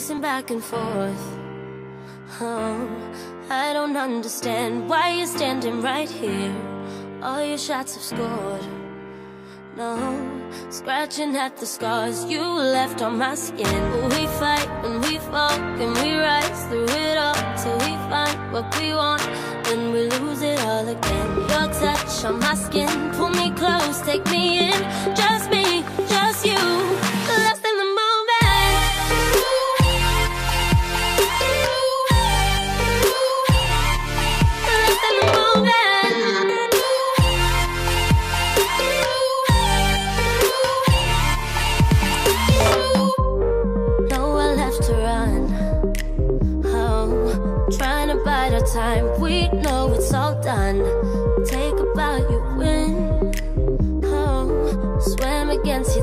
pacing back and forth. Oh, I don't understand why you're standing right here. All your shots have scored. No, scratching at the scars you left on my skin. We fight and we fall and we rise through it all till we find what we want. Then we lose it all again. Your touch on my skin, pull me close, take me in. Just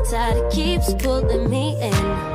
It keeps pulling me in.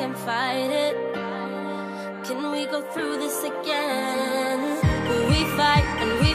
Can fight it. Can we go through this again? Will we fight and we